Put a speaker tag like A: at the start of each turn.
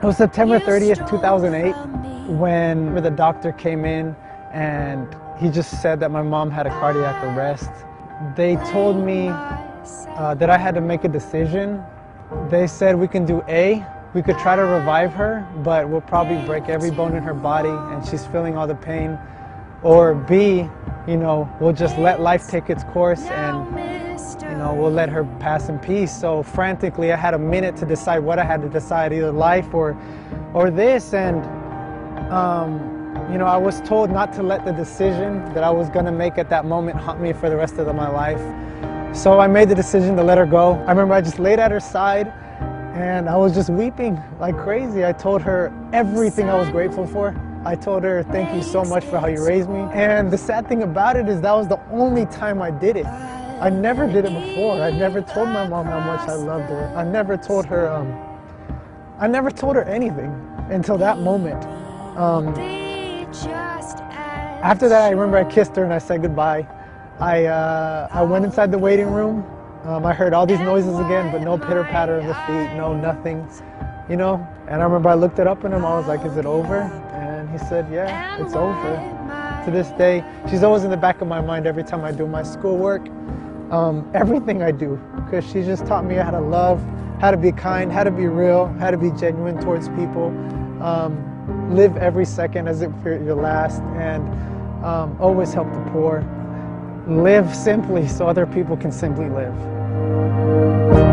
A: It was September 30th, 2008, when the doctor came in and he just said that my mom had a cardiac arrest. They told me uh, that I had to make a decision. They said we can do A, we could try to revive her, but we'll probably break every bone in her body and she's feeling all the pain. Or B, you know, we'll just let life take its course and you know, we'll let her pass in peace. So frantically, I had a minute to decide what I had to decide, either life or, or this. And, um, you know, I was told not to let the decision that I was gonna make at that moment haunt me for the rest of my life. So I made the decision to let her go. I remember I just laid at her side and I was just weeping like crazy. I told her everything I was grateful for. I told her, thank you so much for how you raised me. And the sad thing about it is that was the only time I did it. I never did it before. I never told my mom how much I loved her. I never told her, um, I never told her anything until that moment. Um, after that, I remember I kissed her and I said goodbye. I, uh, I went inside the waiting room. Um, I heard all these noises again, but no pitter patter of the feet, no nothing, you know? And I remember I looked it up in him. I was like, is it over? And he said, yeah, it's over. To this day, she's always in the back of my mind every time I do my schoolwork um, everything I do because she just taught me how to love, how to be kind, how to be real, how to be genuine towards people, um, live every second as if you're your last, and um, always help the poor. Live simply so other people can simply live.